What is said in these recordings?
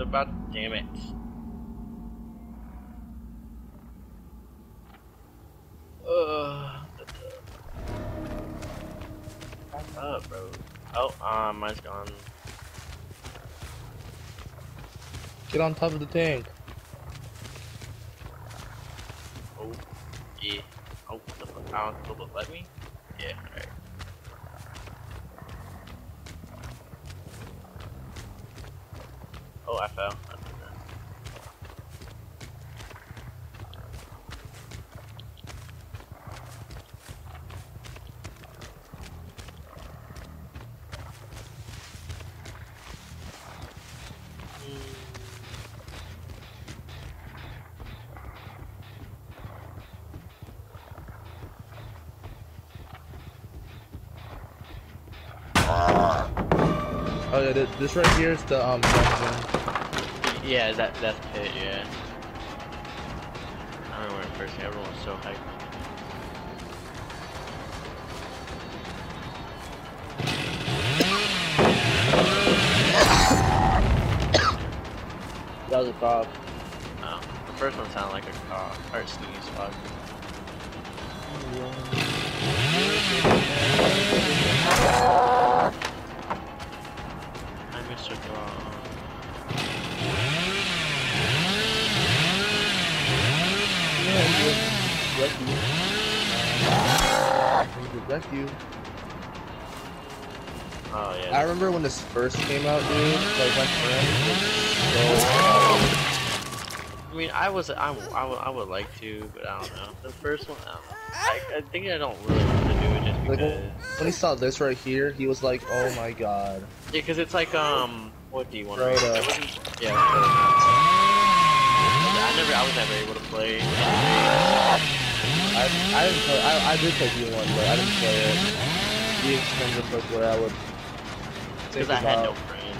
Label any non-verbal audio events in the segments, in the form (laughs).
about. Damn it. Ugh. What's up, bro? Oh, uh, mine's gone. Get on top of the tank. Oh, yeah. Oh, the fuck? I don't let me? Yeah, alright. Oh, I fell. Oh yeah, th- this right here is the um dungeon. Yeah, that that's pit, yeah. I remember when it first came, everyone was so hyped. That was a cop. Oh, the first one sounded like a cough, or sneeze, fuck. I missed your draw. Yeah, rescue. Rescue. Oh yeah. I remember when this first came out, dude. Like my friend was so. I mean, I was, I I would like to, but I don't know. The first one, I don't know. I, I think I don't really want to do it just Like because. when he saw this right here, he was like, "Oh my god." Yeah, because it's like, um, what do you want to Crota. I yeah. I never, I was never able to play. I I didn't play. I I did play D one, but I didn't play it. The extended book where I would. Because I had no friends.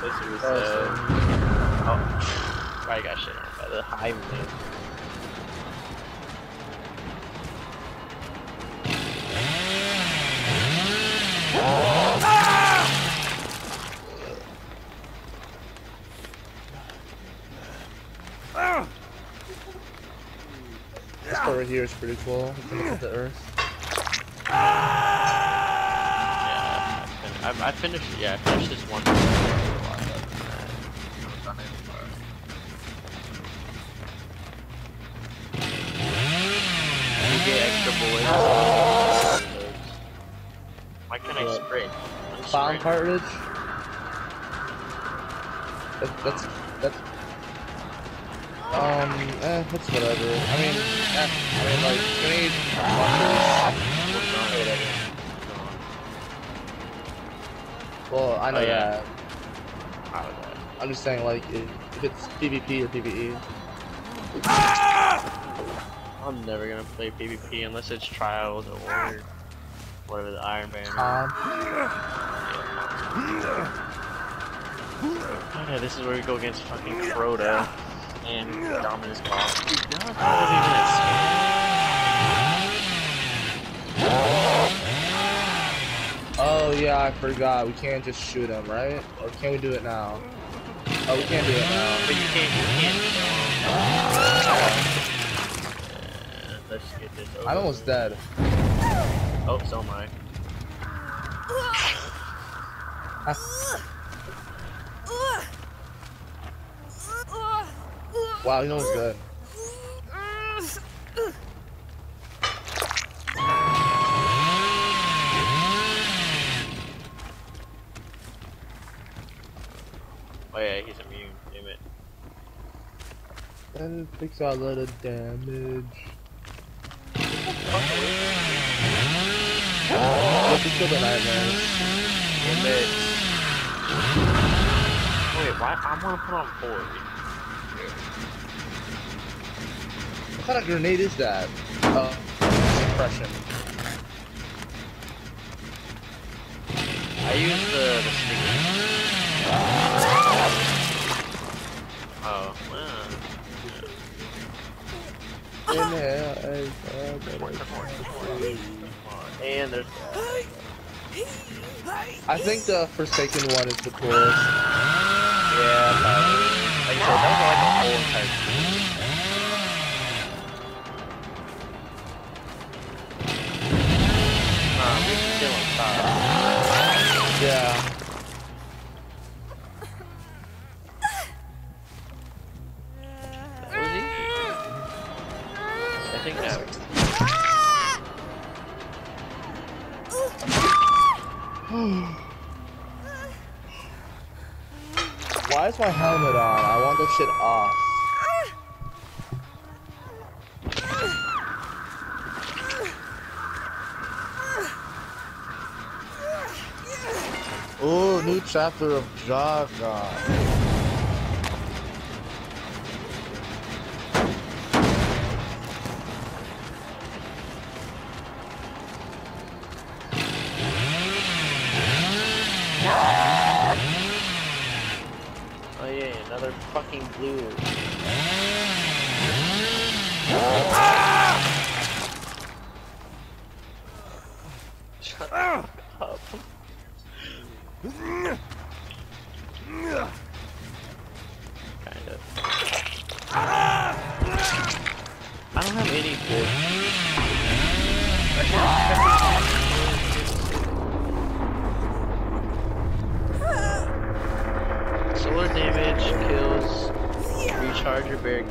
This was, uh, oh, (sighs) I got shit on by the hive man. This part right here is pretty cool. You can look at the earth. Yeah, I, fin- I, I finished, yeah, I finished this one. You get. Why can't I What? sprint? I'm Found cartridge. That, that's that's um eh, that's whatever. I mean, eh, I mean like grenade launchers. What's on it? Well, I know Oh, yeah. that. How is that? I'm just saying like if, if it's PvP or PvE. I'm never gonna play PvP unless it's trials or whatever the Iron Banner. Um, Okay, this is where we go against fucking Crota and Dominus Boss. Dude, Dominus Boss wasn't even at oh yeah, I forgot. We can't just shoot him, right? Or can we do it now? Oh, we can't do it now. But you can't, you can't. Let's get this over. I'm almost dead. Oh, so am I. (laughs) Wow, he almost dead. Oh yeah, he's immune. Damn it. And takes a lot of damage. Let's just kill the nightmares. Damn it. Wait, why? I want to put on four. What kind of grenade is that? Uh, suppression. I use the the sticky. (laughs) Oh, well. In there, And there's. I think the Forsaken one is the coolest. Yeah, probably. Like I said, that was like a whole entire team. Nah, we still on top. Yeah. Is my helmet on? I want this shit off. Ooh, new chapter of Jaga. Oh yeah, another fucking blue. Shut up. Kind of. I don't have any good.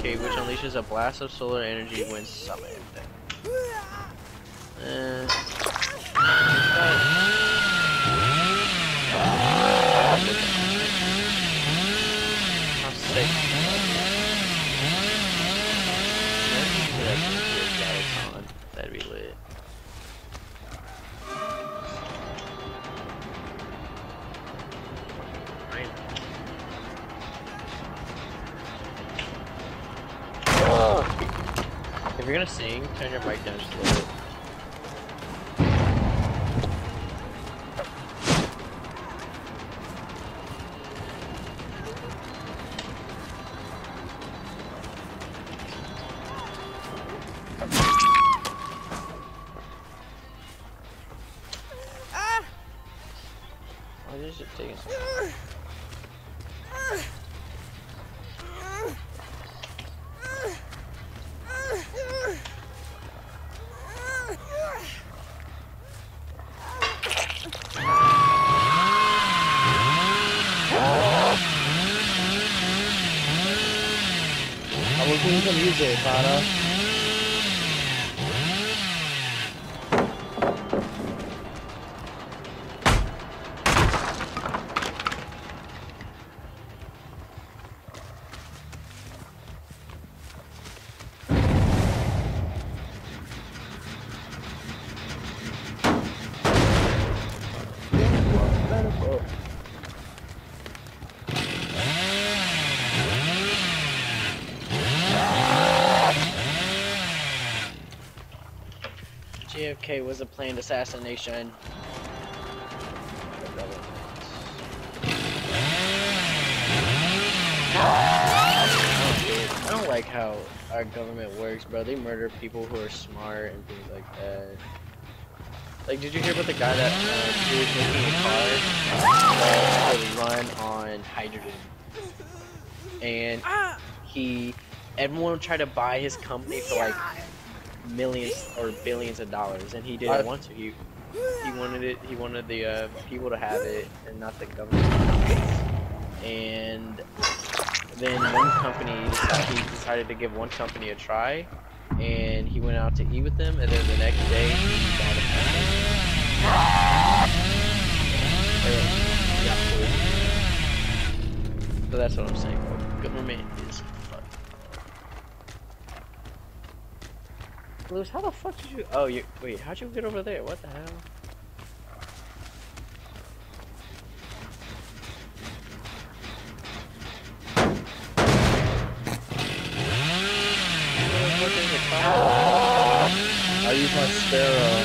Which unleashes a blast of solar energy when summoned. If you're gonna sing, turn your mic down just a little bit. Ah. Why is it taking so long? Ah. I'm listening to music, Hana. JFK was a planned assassination. I don't like how our government works, bro. They murder people who are smart and things like that. Like, did you hear about the guy that uh, was making a car could run on hydrogen? And he, everyone tried to buy his company for like millions or billions of dollars, and he didn't I- want to. He he wanted it. He wanted the uh, people to have it, and not the government. And then one company decided, he decided to give one company a try, and he went out to eat with them, and then the next day he bought a. Or, so that's what I'm saying. Government is Lewis, how the fuck did you? Oh, you wait. How'd you get over there? What the hell? What is it? I use my sparrow.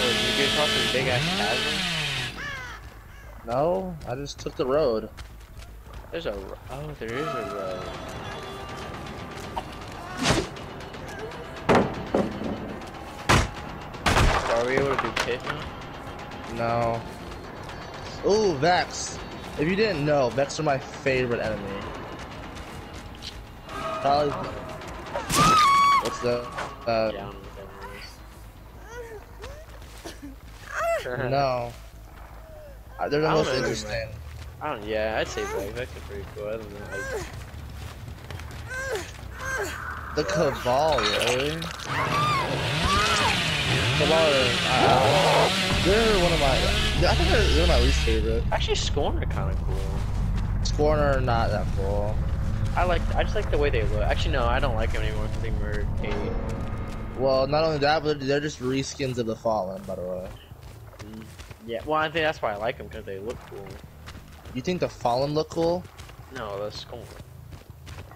Oh, did you get across this big ass chasm? No, I just took the road. There's a ro- oh, there is a road. Are we able to do pit now? No. Ooh, Vex. If you didn't know, Vex are my favorite enemy. Probably. What's the? Uh, Yeah, I don't know what that is. no. Uh, They're the most know. interesting. I don't. Yeah, I'd say Vex. Vex is pretty cool. I don't know. Like, The Cabal, really? Are, uh, they're one of my, I think they're, they're my least favorite. actually, Scorn are kind of cool. Scorner, not that cool. I like. I just like the way they look. Actually, no, I don't like them anymore because they murdered Cayde. Well, not only that, but they're just reskins of the Fallen, by the way. Yeah. Well, I think that's why I like them because they look cool. You think the Fallen look cool? No, the Scorn.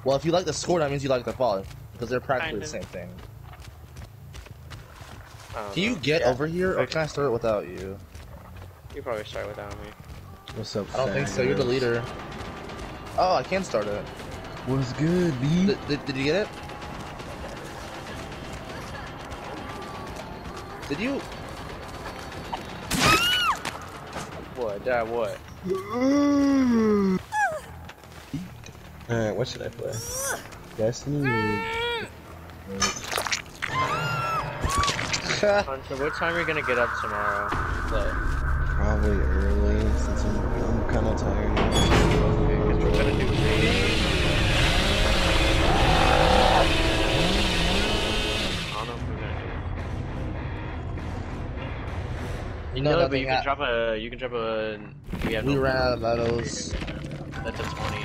Well, if you like the Scorn, that means you like the Fallen. Because they're practically the same thing. I don't Can you know. get Yeah, over here, or can I start without you? You probably start without me. What's up? I don't think so, you're the leader. Oh, I can start it. What's good, B? Did, did, did you get it? Did you? What? That what? Alright, what should I play? Destiny (laughs) Hunter, what time are you gonna get up tomorrow? Play. Probably early, since I'm, I'm kind of tired. Because we're gonna do raid. I don't know if we're gonna do. You No, know, but nothing you can drop a. You can drop a. We, have we no- ran out of medals. That's a twenty.